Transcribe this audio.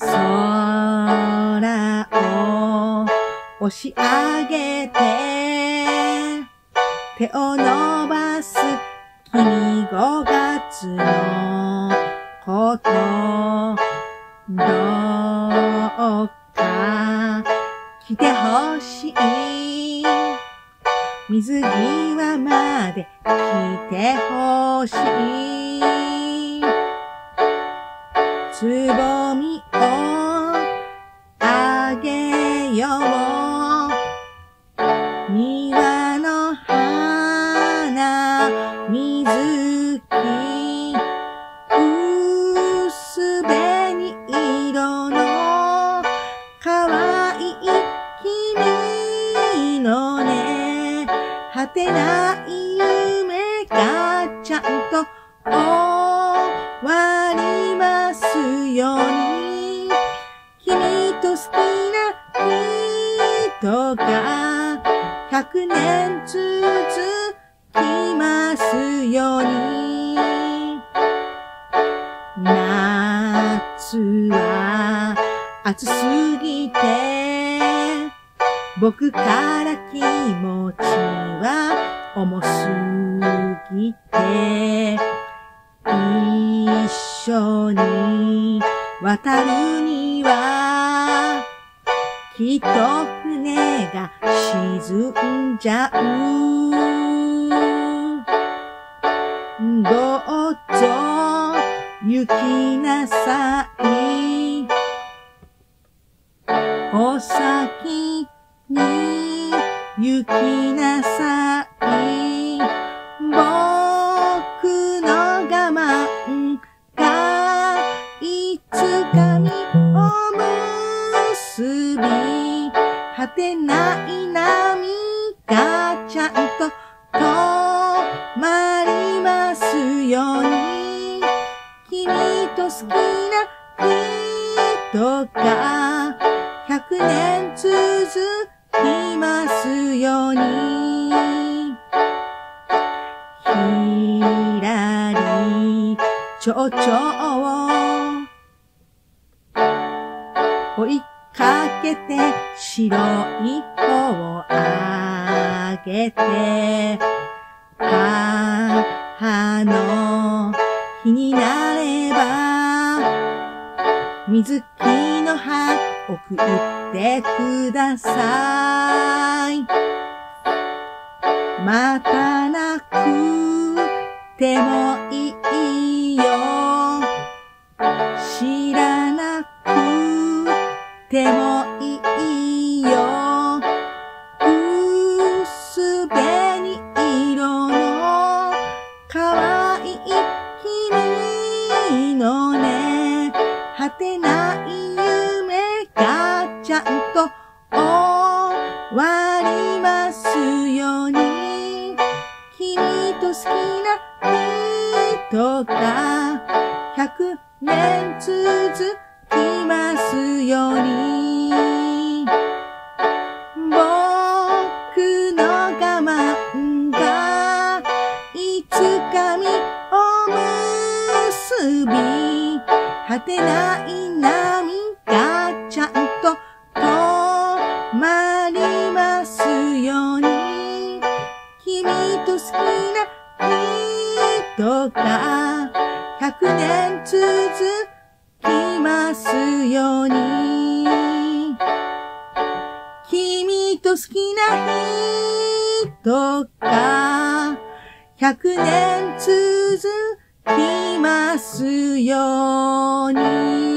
空を押し上げて、手を伸ばす君5月のこと、どうか来てほしい。水際まで来てほしい。つぼみよう。庭の花、水木、薄紅色の可愛い君のね、果てない夢がちゃんと終わ人が百年続きますように。夏は暑すぎて、僕から気持ちは重すぎて、一緒に渡るには、きっと船が沈んじゃう。どうぞ行きなさい。お先に行きなさい。僕の我慢がいつか実を結び、てない波がちゃんと止まりますように、君と好きな人が百年続きますように。ひらり、ちょちょを追いかけて白い方をあげて、母の日になれば、水木の葉を送ってください。またなくてもいいよ。知らなくてもちゃんと終わりますように、君と好きな人が百年続きますように。僕の我慢がいつか実を結び、果てない波人が百年続きますように。君と好きな人が百年続きますように。